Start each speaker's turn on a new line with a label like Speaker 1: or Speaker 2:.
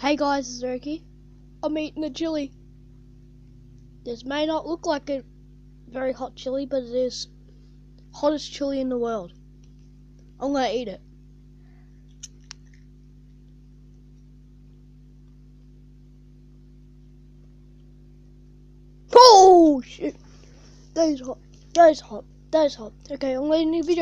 Speaker 1: Hey guys, it's Ricky. I'm eating a chili. This may not look like a very hot chili, but it is hottest chili in the world. I'm gonna eat it. Oh shit! That is hot. That is hot. That is hot. Okay, I'm gonna end the video.